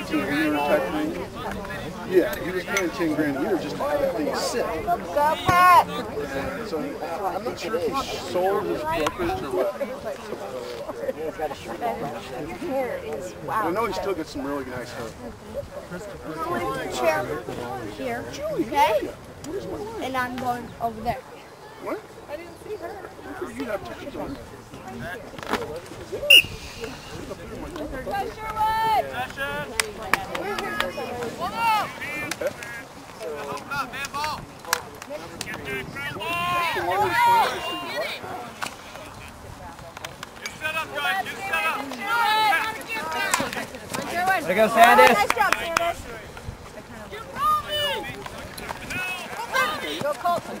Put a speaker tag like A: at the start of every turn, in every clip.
A: 19 a year type thing. Yeah, he was paying 10 grand a year just to that thing sit. So I'm not sure if he sold his brokerage or what.
B: Wow.
A: I know he still gets some really nice hair.
B: Here, okay? And I'm going over there.
A: What?
B: I didn't see her.
A: You have tickets on.
C: There goes
B: Colton.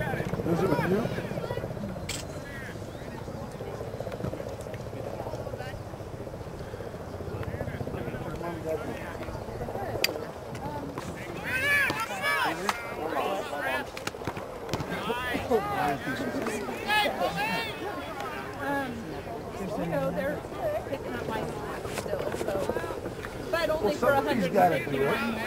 B: Pat.
A: Is it with you?
D: You know, they're picking up my slack still, so. But only for a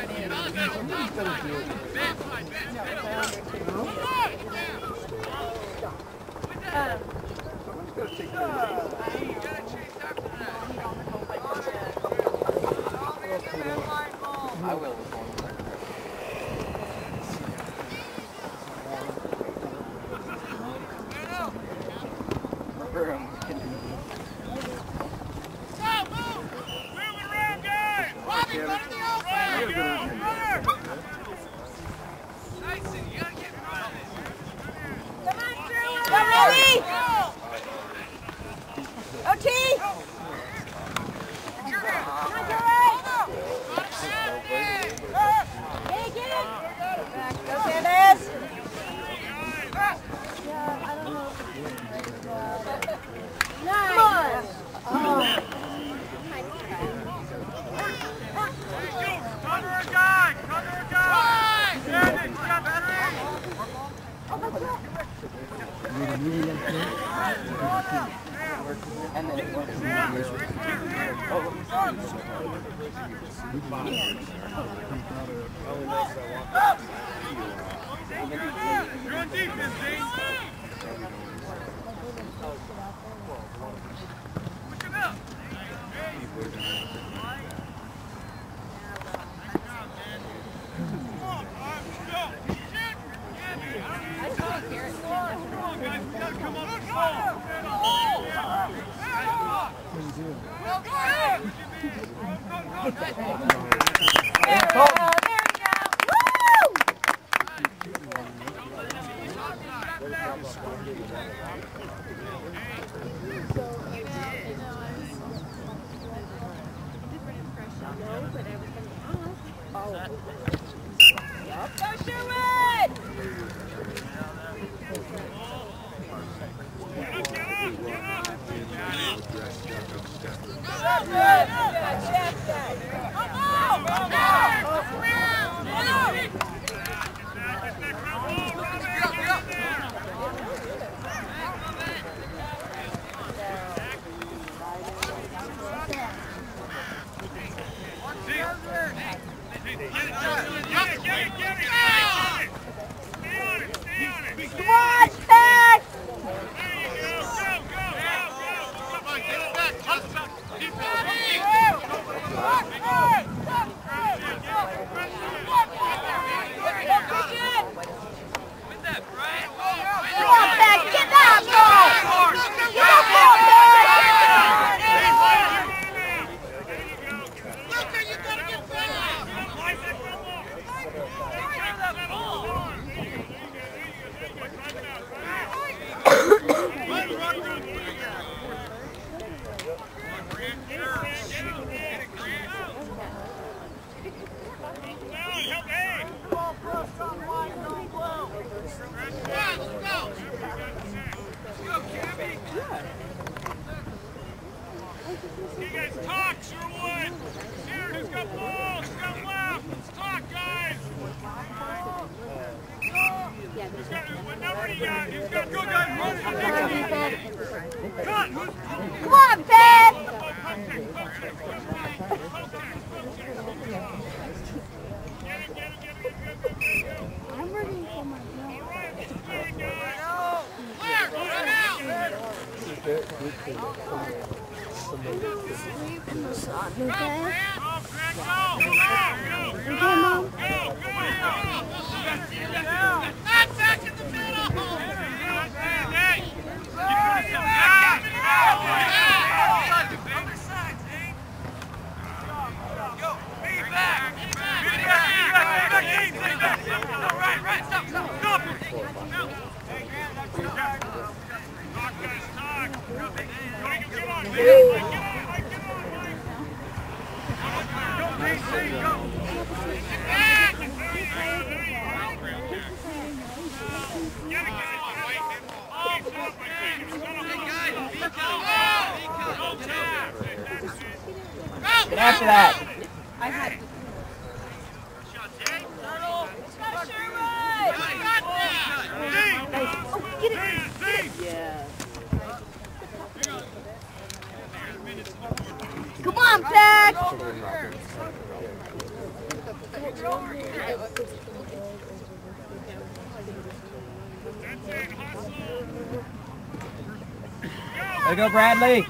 B: There go,
D: Bradley.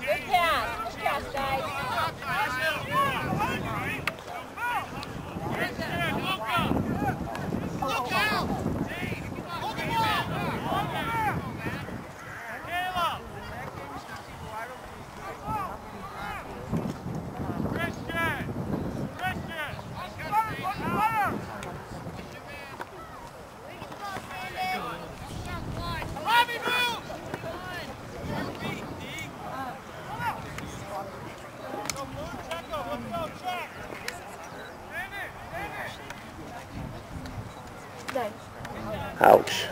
E: Good pass. Good pass, guys.
F: Ouch.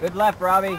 D: Good left, Robbie.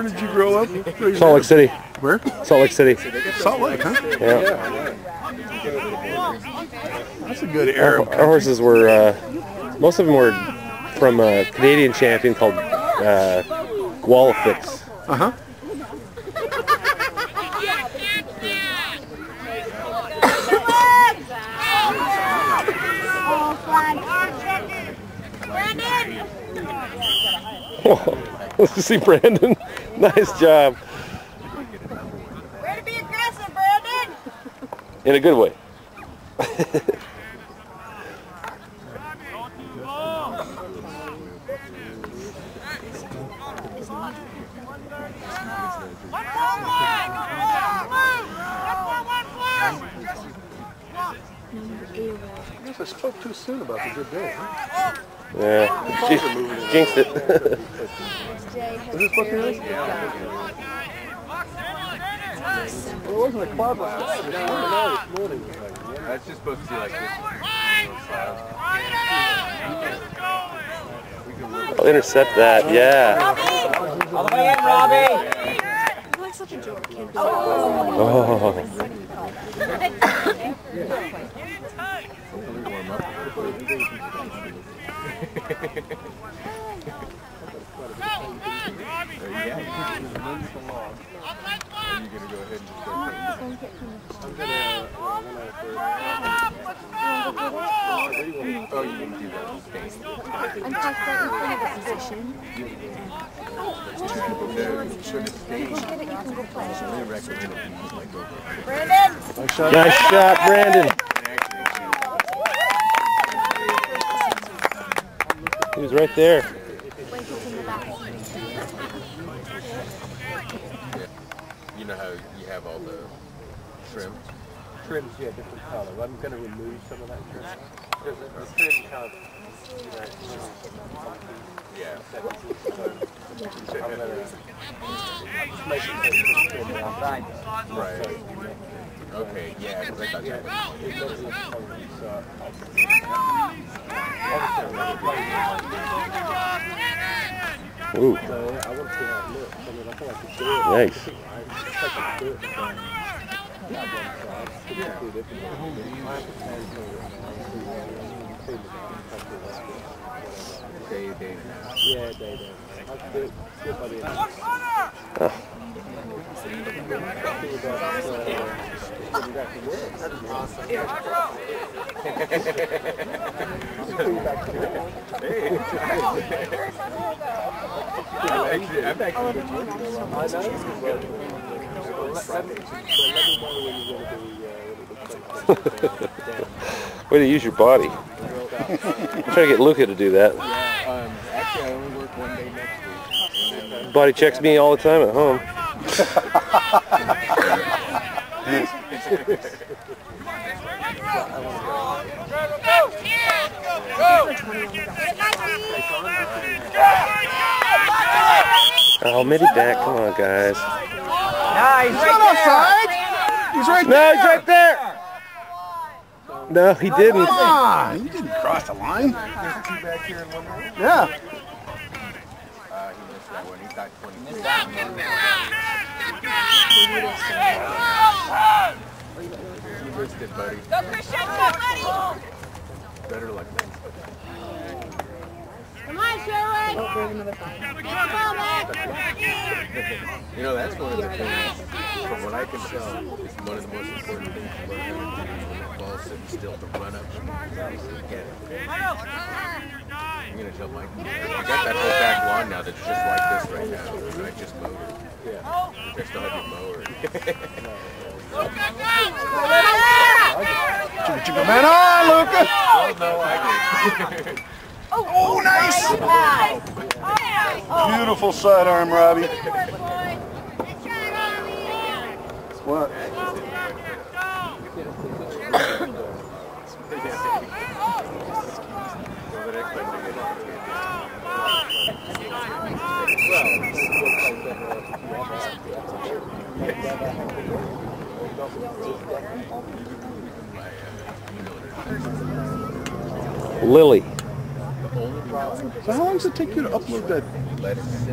A: where did you grow up?
F: Salt Lake City.
A: Where?
F: Salt Lake City.
A: Salt Lake, huh?
F: Yeah.
A: That's a good
F: Our,
A: Arab.
F: our horses were, uh, most of them were from a Canadian champion called uh.
A: Uh huh.
F: Let's see Brandon. nice job.
B: Way to be aggressive, Brandon!
F: In a good way.
A: I guess I spoke too soon about the good day. Huh?
F: Yeah. Jinx- Jinxed it.
A: Is this supposed to be nice? Well, it wasn't a club last night. This morning, no, this morning.
G: That's just supposed to be like this.
F: I'll intercept that. Yeah.
D: All the way in, Robbie.
B: You're like such a joke, kid.
F: Oh.
G: Are you gonna go ahead and just start Didn't do.
B: I'm right in
G: stage,
B: Get it, you
G: use like over.
A: Nice shot.
F: Nice shot, Brandon. He was right there.
A: Trim's, yeah, different color. I'm going to remove some of that trim. Because the trim kind of, you know,
G: Yeah.
A: I'm going to make it trim out.
D: Right.
G: Right. Okay, because you
A: so it.
F: Ooh,
A: So, yeah, looks. I good.
F: nice.
A: I just like it's good. but Got one side. It's two different ones. I have to plan for it. See the whatever.
G: day, day and a half.
A: Yeah, day, day. I'll do it, do it by the end of the
F: Oh.
A: See about, uh, when you back to work. That's awesome. See you back to work.
G: Actually, I'm actually
A: I know.
F: Way to use your body. I'm trying to get Luka to do that.
G: Um, actually, I only work one day next week.
F: Body checks me all the time at home. Oh, maybe back. Come on, guys.
D: Nice.
A: He's not offside. He's right
F: No, he's right there. No, he didn't.
A: Come on. You didn't cross the line.
G: back here in one room.
A: Yeah.
G: Uh, he missed that one. He got 20. You missed it, buddy. Better luck next time.
B: Come on, Sherwood.
G: You know, that's one of the things, from what I can tell, is one of the most important things sitting still to run up and get it. I'm going to tell Mike, I got that whole back lawn now that's just like this right now. And I just mowed it.
A: Yeah.
G: I still have your mower.
A: Chicka chicka man oh, on, Luka.
G: oh, no, I did.
A: Oh, nice. Beautiful sidearm, Robbie. What?
G: Well, the next time we get it,
F: Lily.
A: So how long does it take you to upload that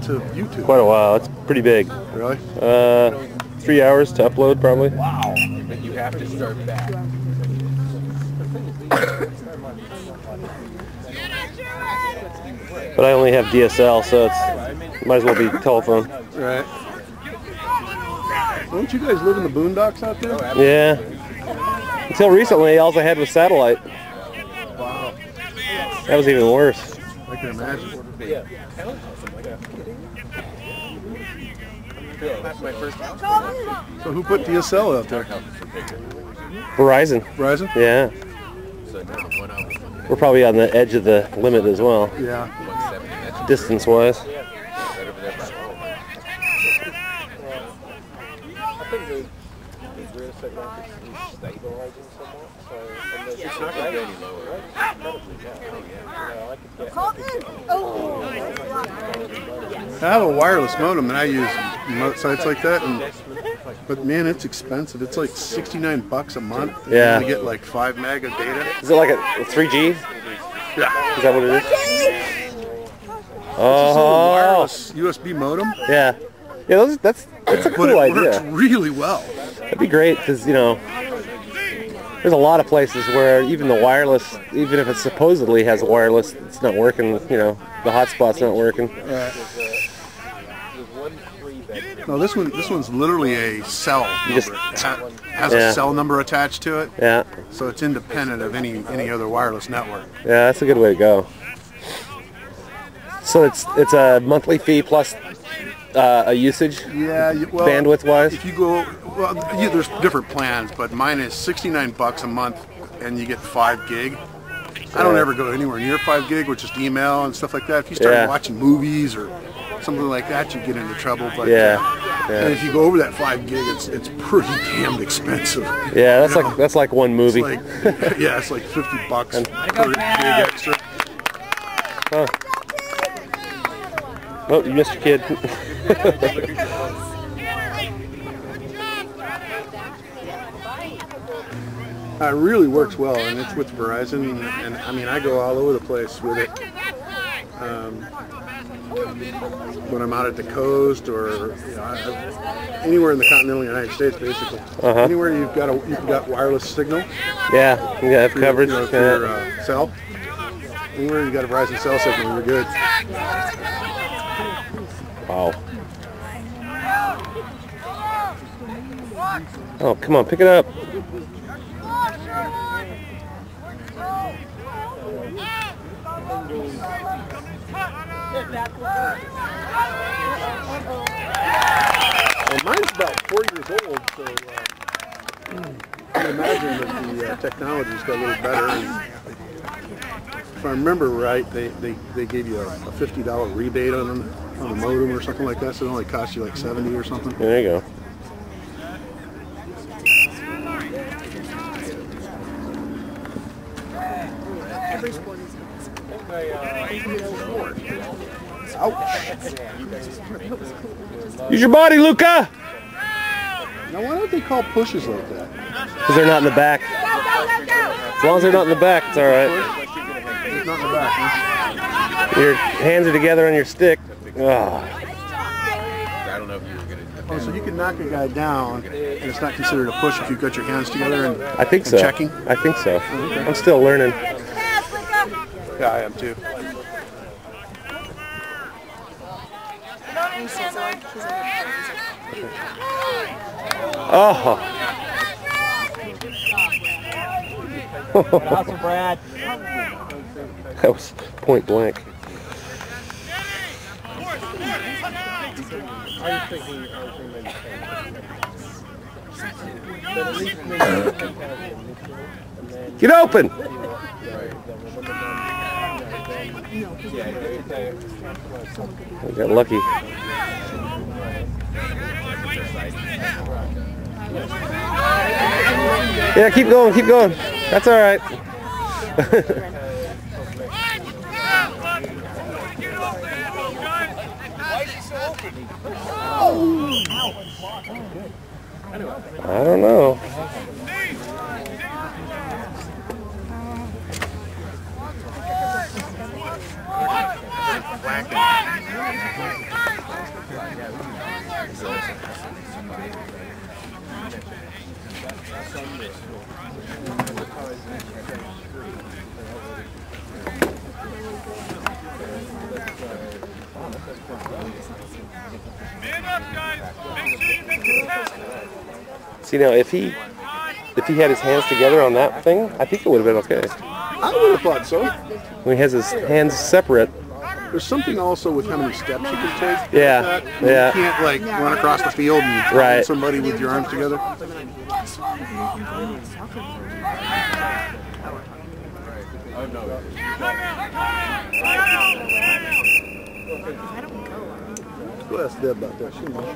A: to YouTube?
F: Quite a while. It's pretty big.
A: Really?
F: Uh, three hours to upload, probably. Wow.
G: But you have to start back.
F: But I only have DSL, so it's might as well be telephone.
A: Right. Don't you guys live in the boondocks out there?
F: Yeah. Until recently, all I had was satellite.
A: Wow.
F: That was even worse.
A: I can imagine.
G: That's my first house.
A: So who put DSL out there?
F: Verizon.
A: Verizon?
F: Yeah.
G: So now the one I was looking at,
F: We're probably on the edge of the limit as well,
A: Yeah.
F: distance-wise.
G: right over there by home.
A: I think the, the real estate market is stabilizing somewhat. So, and there's
G: It's not going to go any lower.
A: I have a wireless modem and I use remote sites like that, and but man, it's expensive. It's like 69 bucks a month. and
F: Yeah.
A: You get like five meg of data.
F: Is it like a 3G?
A: Yeah.
F: Is that what it is? Oh,
A: wireless USB modem,
F: yeah. Yeah, those, that's that's a
A: but
F: cool
A: it works
F: idea.
A: really well.
F: That'd be great because you know, there's a lot of places where even the wireless, even if it supposedly has wireless, it's not working. You know, the hotspot's not working. Right.
A: No, this one, this one's literally a cell.
F: Just-
A: It ha- has
F: Yeah.
A: a cell number attached to it,
F: Yeah,
A: so it's independent of any any other wireless network.
F: yeah, that's a good way to go. So it's it's a monthly fee plus uh, a usage
A: Yeah, well,
F: bandwidth wise.
A: If you go, well, yeah, there's different plans, but mine is 69 bucks a month, and you get five gig. I don't ever go anywhere near five gig with just email and stuff like that. If you start
F: Yeah.
A: watching movies or something like that, you get into trouble. But
F: Yeah,
A: uh,
F: yeah.
A: and if you go over that five gig, it's it's pretty damned expensive.
F: Yeah, that's
A: You
F: like that's like one movie.
A: It's like yeah, it's like 50 bucks per gig extra.
F: Oh, you missed your kid.
A: Uh, it really works well, and it's with Verizon. And, and I mean, I go all over the place with it. Um, when I'm out at the coast or you know, I, I- anywhere in the continental United States, basically.
F: Uh-huh.
A: Anywhere you've got a you've got wireless signal
F: yeah, you have
A: for your-
F: coverage.
A: you know, for
F: yeah.
A: your uh, cell. Anywhere you got a Verizon cell signal, you're good.
F: Wow. Oh, come on, pick it up.
A: Well, mine's about four years old, so uh, you can imagine that the uh, technology's got a little better. And if I remember right, they, they, they gave you a, a fifty dollar rebate on the, on the modem or something like that, so it only cost you like seventy or something.
F: There you go. Use your body, Luka!
A: Now, why don't they call pushes like that?
F: Because they're not in the back. As long as they're not in the back, it's all right.
A: It's not in the back. Huh?
F: Your hands are together on your stick.
H: I don't know if you were gonna.
A: Oh, so you can knock a guy down, and it's not considered a push if you've got your hands together and,
F: I think
A: and
F: so.
A: checking.
F: I think so. I'm still learning.
A: Yeah, I am too.
F: Oh,
I: Awesome, Brad.
F: that was point blank. Get open! I got lucky. Yeah, keep going, keep going. That's all right. I don't know. See now, if he if he had his hands together on that thing, I think it would have been okay.
A: I would have thought so.
F: When he has his hands separate,
A: There's something also with how many steps you can take.
F: Yeah, yeah.
A: You can't like run across the field and
F: Right.
A: somebody with your arms together. Go ask Deb about that. She knows.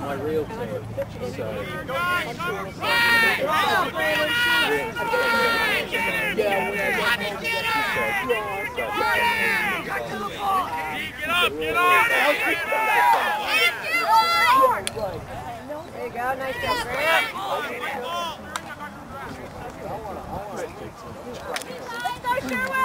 H: My real team. So,
J: There you go, nice job, Grant. Let's go, Sherwood!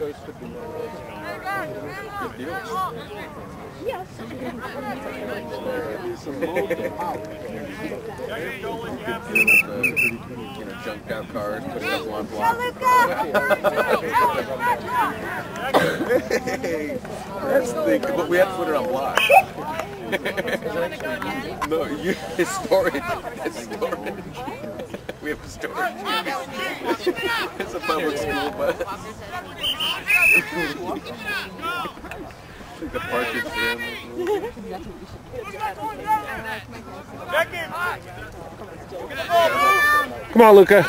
K: so it should be.
H: You know, junked out cars, put on block. Hey, that's the but we have to put it on block. no, you, it's storage. It's storage. We have a storage. it's a public school like the.
F: Come on,
H: Luka.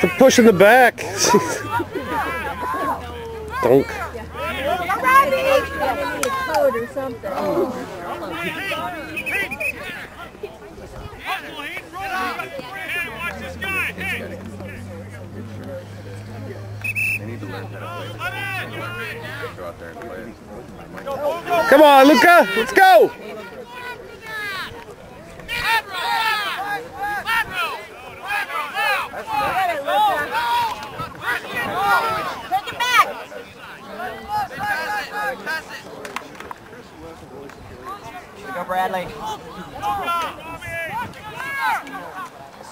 F: The push in the back. Dunk. Come on, Luka. Let's go.
J: Take it back!
I: Go, Bradley.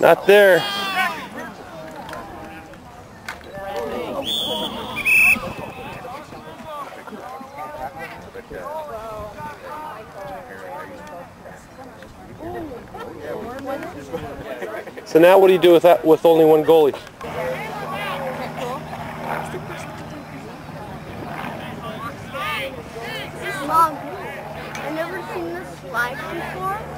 F: Not there. So now what do you do with that with only one goalie?
B: Mom, I've never seen this flag before.
A: It looks like Santa's.
B: You know the flag has little, little, cir- little circles. Mom, like that big circle,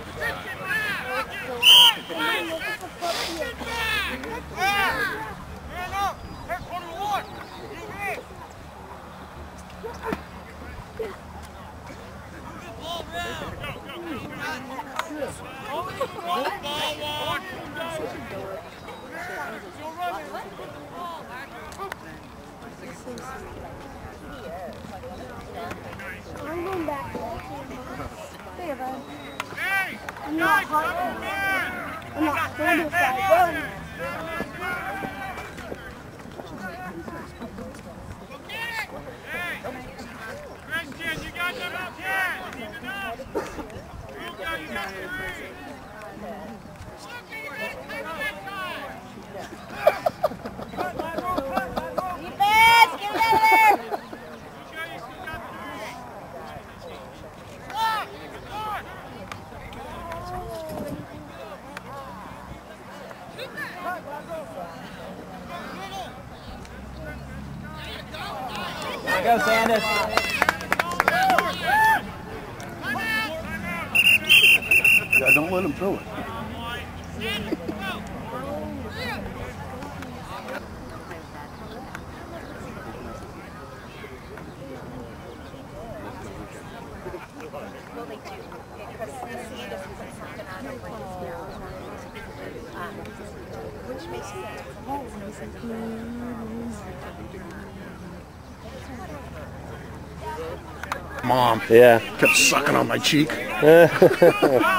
A: Yeah. kept sucking on my cheek.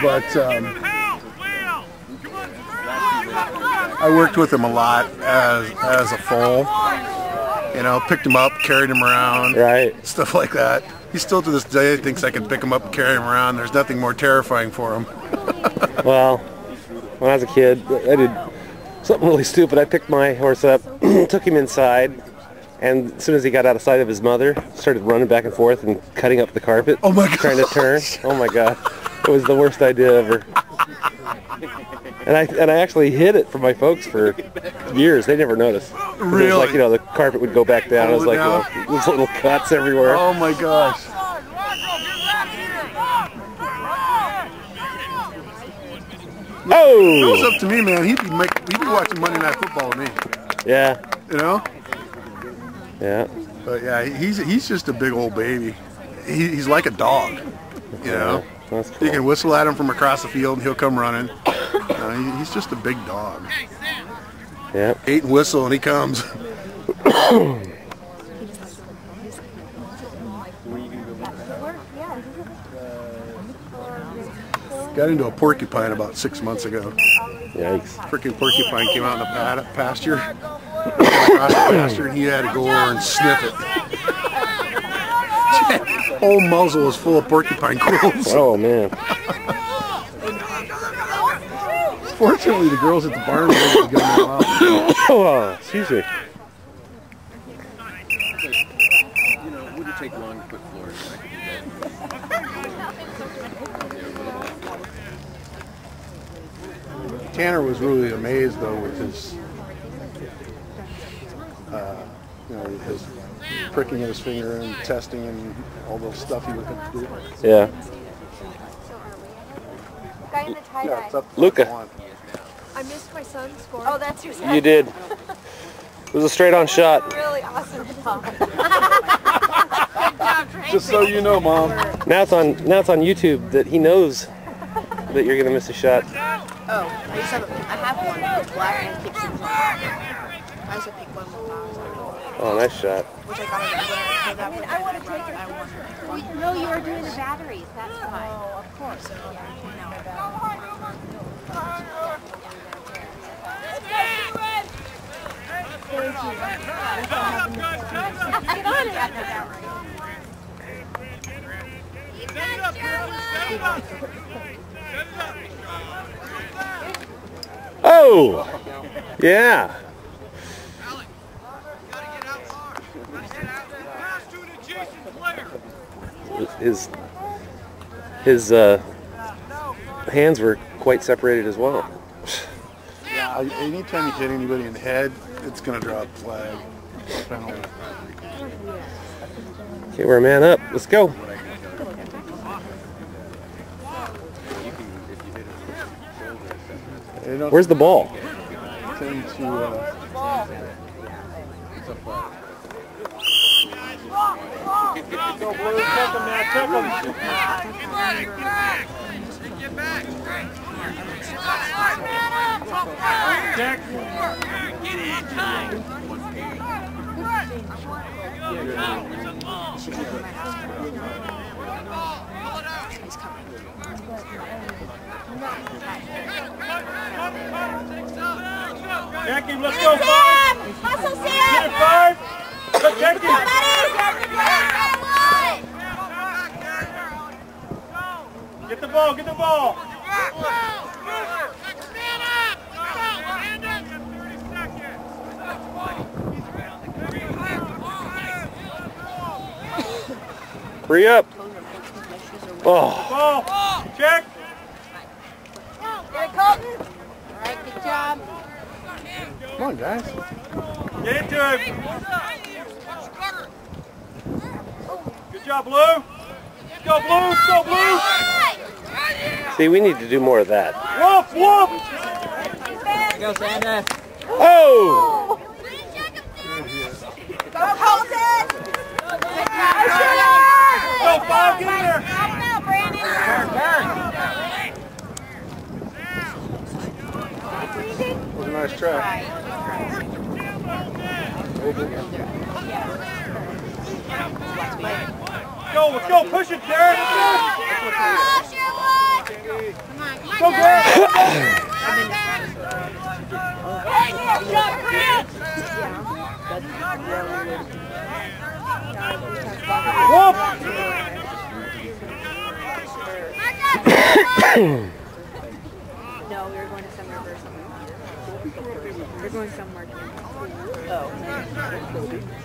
A: But um, I worked with him a lot as as a foal. You know, picked him up, carried him around,
F: Right.
A: stuff like that. He still to this day thinks I can pick him up and carry him around. There's nothing more terrifying for him.
F: Well, when I was a kid, I did something really stupid. I picked my horse up, took him inside, and as soon as he got out of sight of his mother, started running back and forth and cutting up the carpet.
A: Oh my god!
F: Trying to turn. Oh my god. It was the worst idea ever. And I and I actually hid it from my folks for years. They never noticed. It was like, you know, the carpet would go back down. It was like, you know, these little cuts everywhere.
A: Oh my gosh. If it was
F: Oh!
A: up to me, man, he'd be make, he'd be watching Monday Night Football with me.
F: Yeah.
A: You know?
F: Yeah.
A: But yeah, he's he's just a big old baby. He, he's like a dog. You know?
F: That's
A: You can whistle at him from across the field and he'll come running. Uh, he, he's just a big dog.
F: Yeah.
A: Eight and whistle and he comes. Got into a porcupine about six months ago.
F: Yikes.
A: Freaking porcupine came out in the pasture. Across the pasture and he had to go over and sniff it. Whole muzzle was full of porcupine quills.
F: Oh man.
A: Fortunately, the girls at the barn were able to get them all out.
F: Oh, excuse me.
H: You know, it wouldn't take long to put floors. I could do that.
A: Tanner was really amazed though with his, uh, you know, his pricking of his finger and testing and all the stuff he was going to do.
F: Yeah.
J: Guy in the tie
A: Yeah, it's up to Luka.
L: I missed my son's score.
J: Oh, that's your son.
F: You did. It was a straight on shot.
J: Really awesome.
A: Just so you know, mom.
F: Now it's on now it's on YouTube that he knows that you're gonna miss a shot.
L: Oh, I used to have, a, I have one black and keeps it black. I used to
F: Oh, nice shot.
L: Which I got yeah, so I mean, I want to take it.
J: No, you are doing the batteries. That's oh, why.
L: Oh, of course. So, yeah, you know.
B: Get on it. Set it up, Carolyn. Set it up. Set it up.
F: Oh! Yeah. his his uh, hands were quite separated as well.
A: Yeah, anytime you hit anybody in the head, it's going to draw a flag.
F: Okay, we're a man up. Let's go. Where's the ball?
A: Uh,
I: Go blue, take them now, take them. Get back, get back. Get back. Jack. Get in time. He's coming. Jackie, let's go, Five!
B: Hustle, Sam!
I: Get it, Five! Get the ball, get the ball.
F: Hurry up. Oh.
I: Ball. Check.
B: Get it, Colton. All right, good job.
A: Come on, guys.
I: Get into it job, Blue. Go, Blue. Go, Blue.
F: See, we need to do more of that.
I: Whoop, whoop.
D: Go, Santa.
F: Oh!
B: Go, Colton.
I: Go, Bob, get in there.
B: Now, Brandon.
A: Nice try.
I: Push it, Derek! Push it, Come on, come on, Derek!
D: no, we were going to some river somewhere. We're going somewhere. Oh.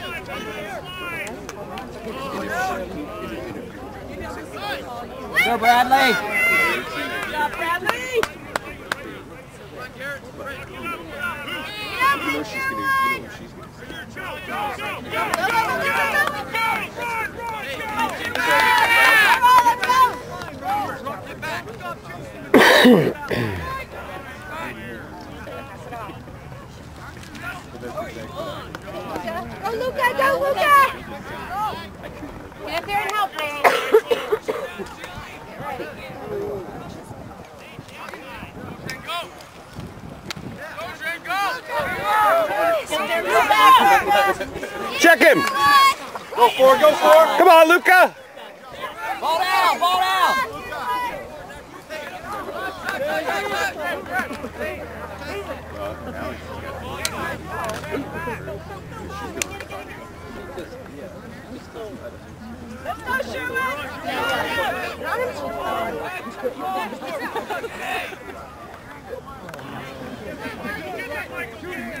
D: go, Bradley.
J: Good job, Bradley. You
F: Check him.
I: Go for it, go for it.
F: Come on, Luka.
D: Ball down, ball down.
B: Let's
D: go,
B: Sherman! Run him!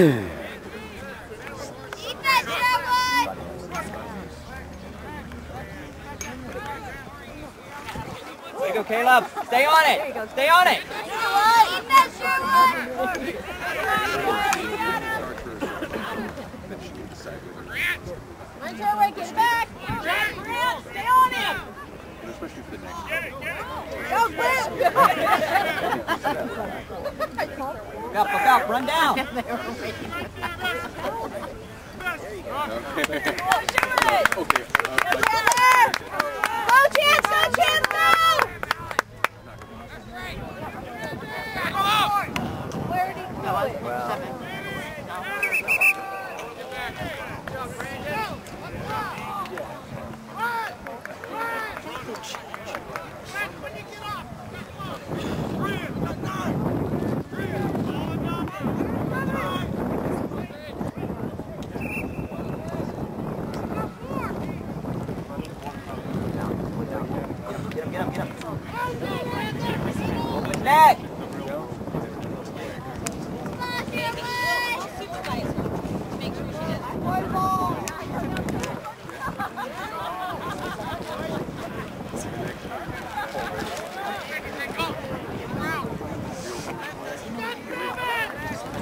B: There
D: you go, Caleb. Stay on it. Stay on it.
B: Run Sherwood, get back! Grant, Grant, stay on him!
H: And especially for the next one.
B: Go, Grant! Quinn.
D: Look up, look up, run down.
H: Okay.
B: Go, Chance, go, Chance, go. Where did he go?
D: Get him, get him, get him. Open net.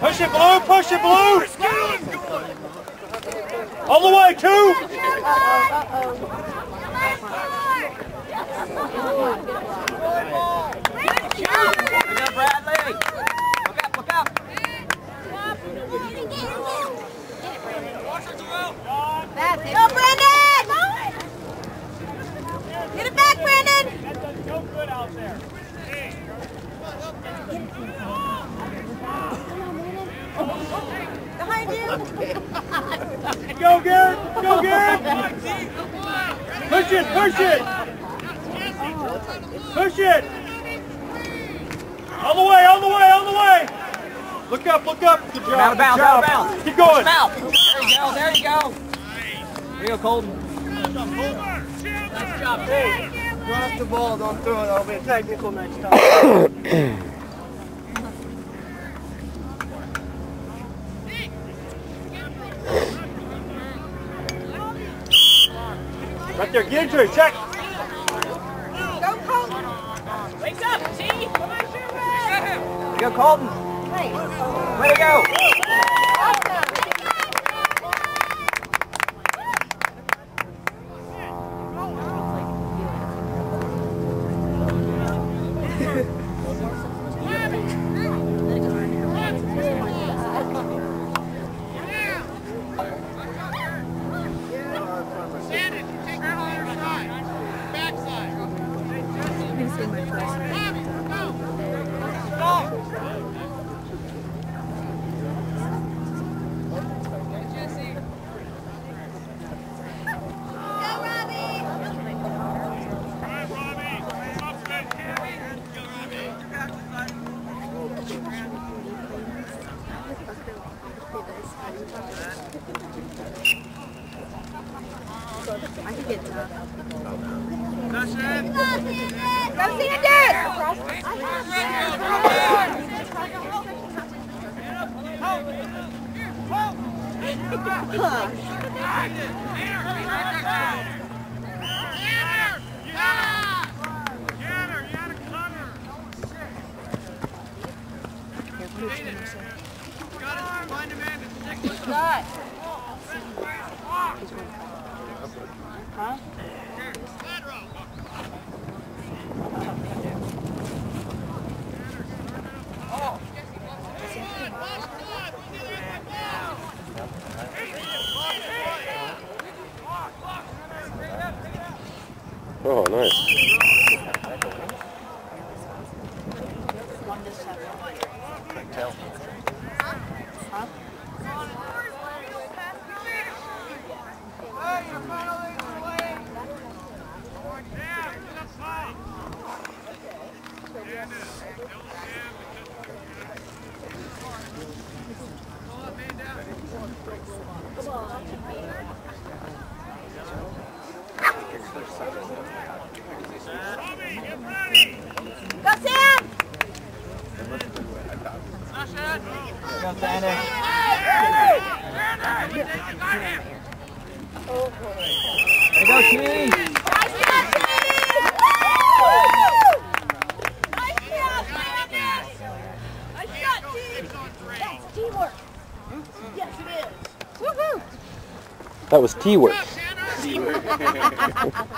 I: Push it, Blue! Push it, Blue! All the way, two!
D: Look up, Bradley. Look up, look up.
B: Go, Brandon. Get it back, Brandon.
I: No good out there.
B: Behind you.
I: Go, Garrett! Go, Garrett! Push it, push it! Push it! All the way, all the way, all the way! Look up, look up! Good job,
D: Out of
I: good
D: bounds, out of
I: job.
D: bounds.
I: Keep going!
D: Out. There you go, there you go. There you go, Colton. Nice job, Dave.
K: Drop the ball, don't throw it. I'll be technical next time.
I: Right there, get into it, check!
B: Go, Colton.
D: Wake up, see? There you go, Colton. Way to go.
B: Go,
M: That was
F: T-word.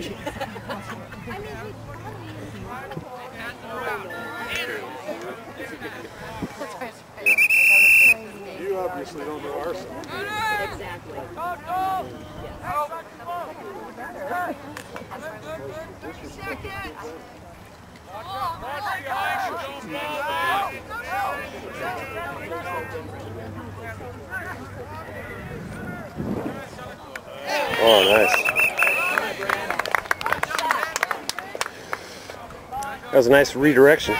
N: you obviously don't know our side. Exactly. Go,
F: go! Don't fall back! Oh, nice. That
H: was a nice redirection.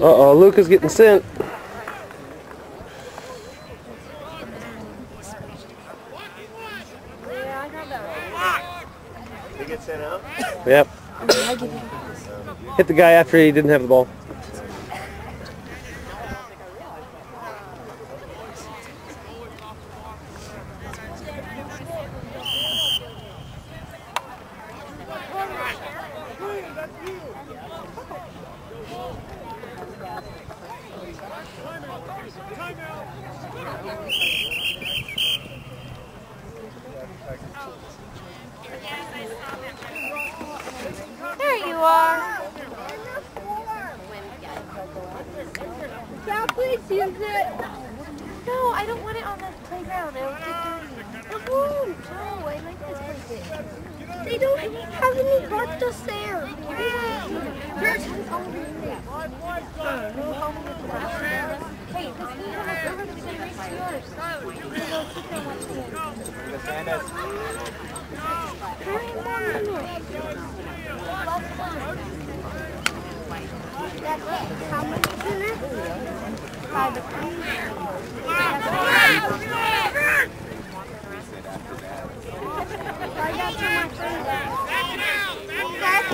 F: Uh-oh, Luka's getting sent.
H: They get sent out?
F: Yep. Hit the guy after he didn't have the ball.
J: There you are.
B: Yeah, please use it.
J: No, I don't want it on the playground. It'll get dirty.
B: It won't. No, I like this place. They don't have any hot dust there. There's
J: Hey, this is we're going to be race to yours. We'll sit there watching it.
B: How much is in it? Five. I got too much in there.
J: As soon as it's over, we gotta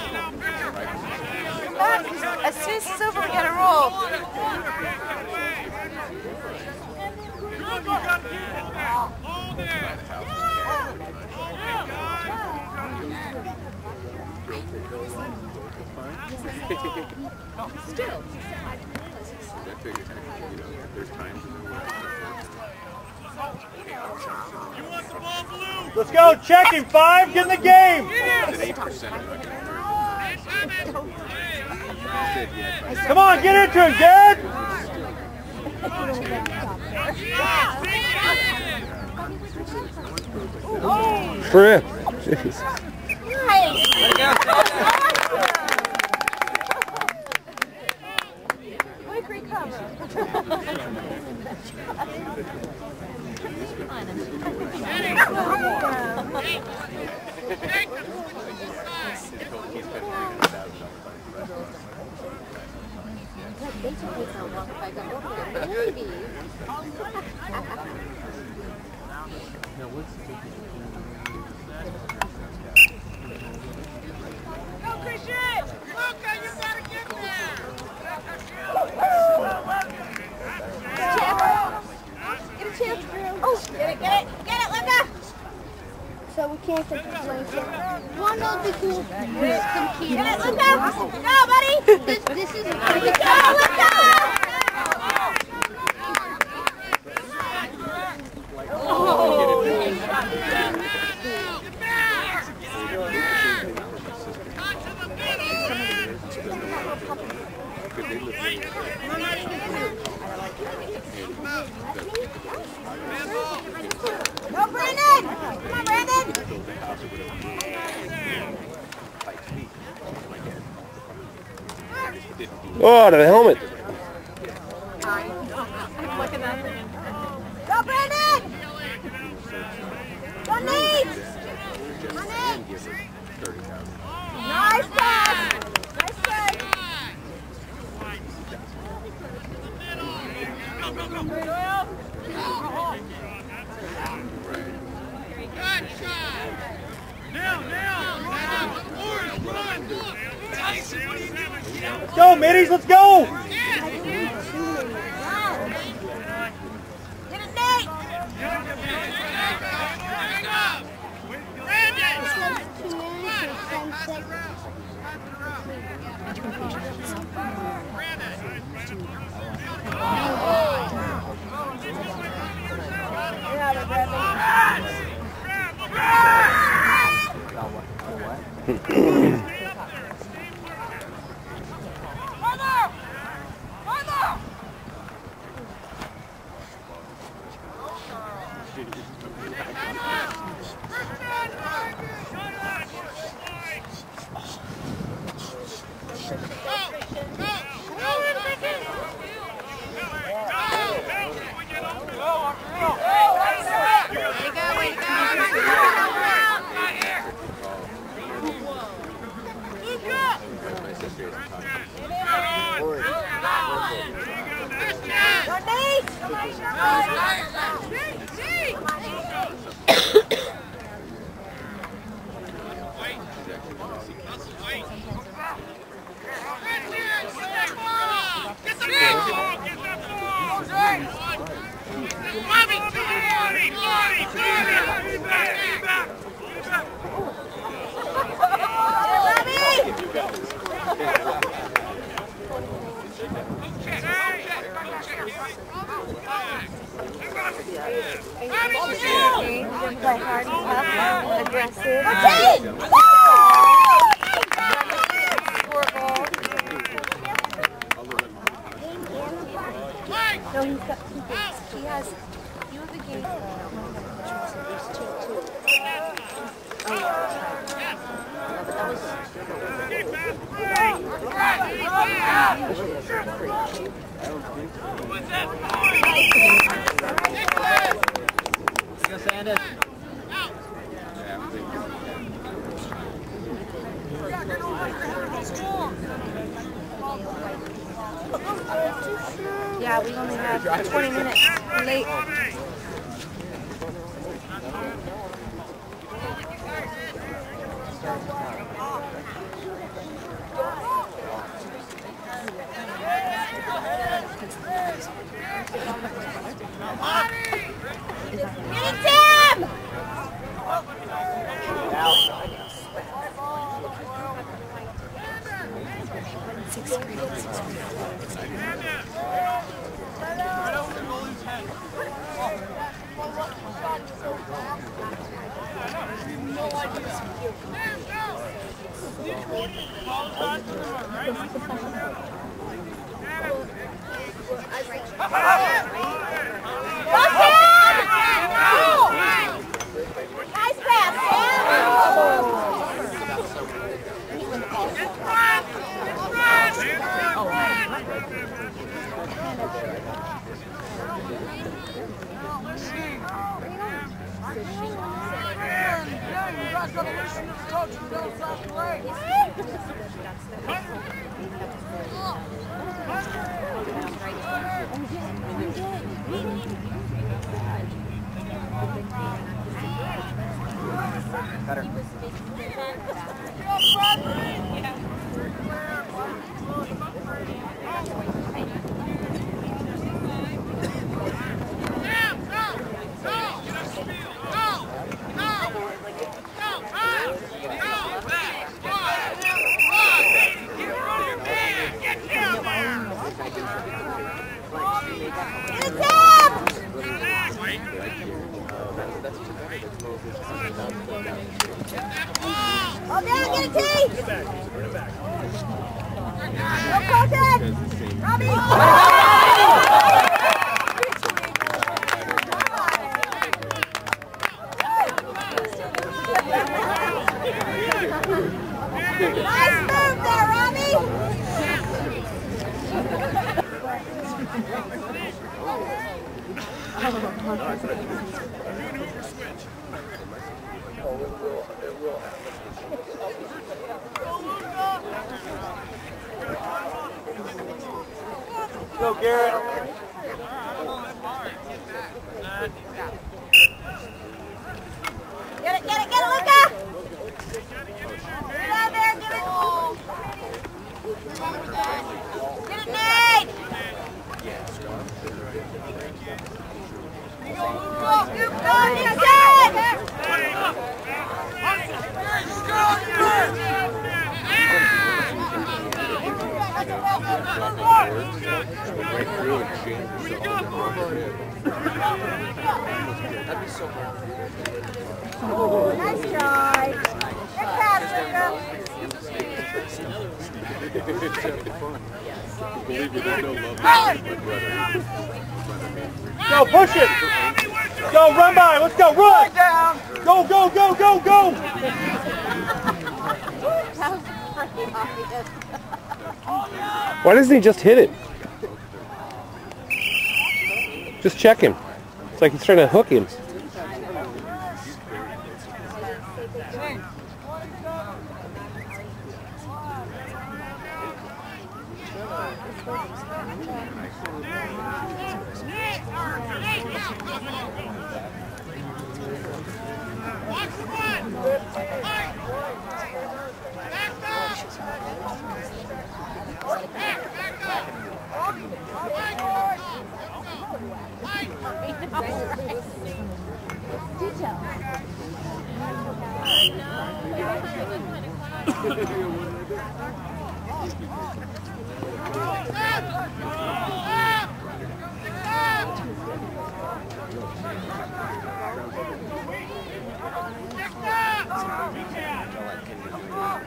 J: roll.
H: That figure, you know, there's times in the world.
I: Let's go. Check him. Five. Get in the game. Come on. Get into it, Dad.
F: Fripp. Jeez.
J: Quick recover.
H: He's been $300,000.
J: Get a chance. Oh, get it, get it, get it, Linda.
B: So we can't take the place. One of the cool some kids.
J: Get it, Linda. Go, buddy.
B: This, this is
J: Go, Linda. Go, Brandon. Come on, Brandon.
F: Oh, to the helmet.
I: Let's go, middies, let's go!
O: Brandon!
B: Play hard, tough, aggressive.
J: Get it, get it, get it, Luka! Get out there, get it! Get it, Nate! Go, Scoop, go, Nixon!
H: Right through and change the whole That'd be so hard.
J: Oh, Nice try. Good Luka.
H: Believe me, there's no love lost.
I: Go, push it. Go, run by. Let's go, run. Go, go, go, go, go.
J: That was pretty obvious.
F: Why doesn't he just hit it? Just check him. It's like he's trying to hook him.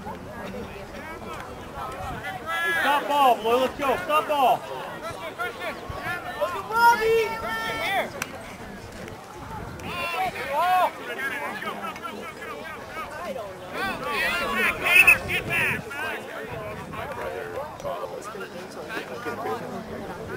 O: Christian!
I: Stop ball, boy. Let's go. Stop ball.
O: At Robbie! Here! Get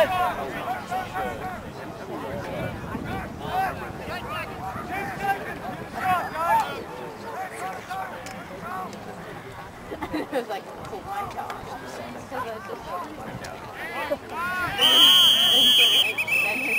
B: it was like, oh my gosh.